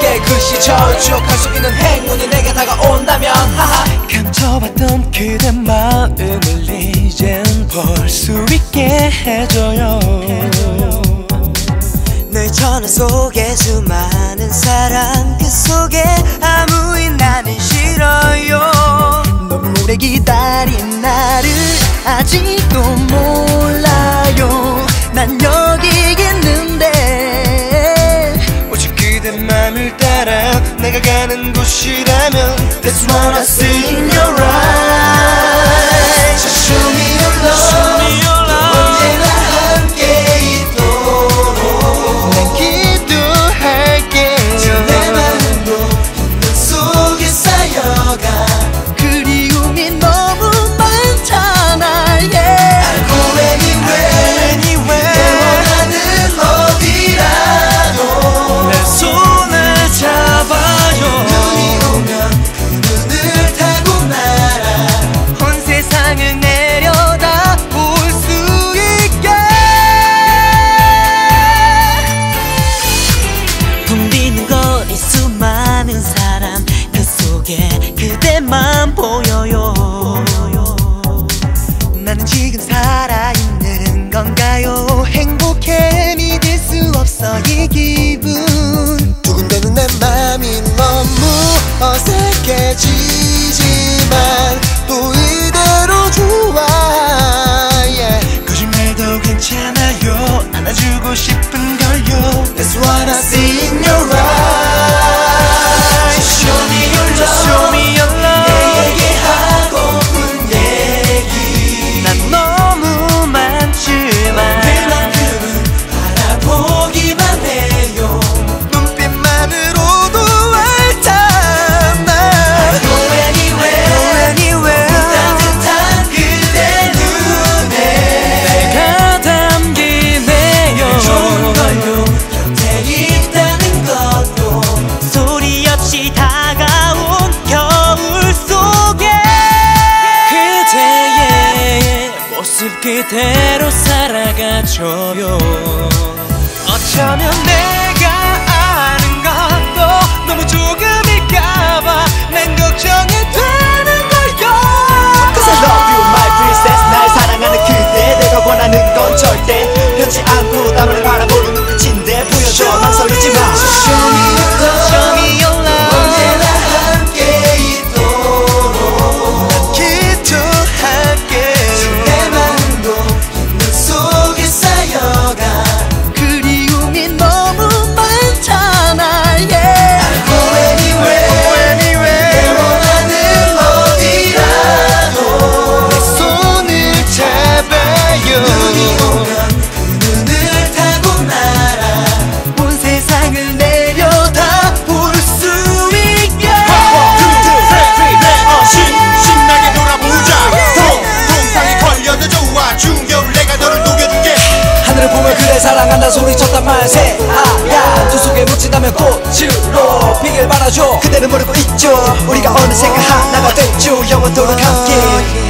깨끗이 저축할 수 있는 행운이 내게 다가온다면 하하. 감춰봤던 그대 마음을 이젠 볼 수 있게 해줘요. 늘 전화 속에 수많은 사랑 그 속에 아무 일 나는 싫어요. 너무 오래 기다린 나를 아직 맘을 따라 내가 가는 곳이라면 That's what I see in your eyes So show me 그대만 보여요. 나는 지금 살아있는 건가요? 행복해 믿을 수 없어 이 기분. 두근대는 내 맘이 너무 어색해지지만 또 이대로 좋아. Yeah. 거짓말도 괜찮아요. 안아주고 싶은 걸요. That's what I see in your eyes 그대로 살아가줘요. 어쩌면 내가 아는 것도 너무 조금일까봐 난 걱정이 되는 걸요 Cause I love you my princess. 날 사랑하는 그대. 내가 원하는 건 절대 변치 않고 나만을 바라보는 사랑한다 소리쳤단 말세. 아야 두 속에 묻힌다면 꽃으로 빛을 발아줘. 그대는 모르고 있죠. 우리가 어느샌가 하나가 됐죠. 영원토록 함께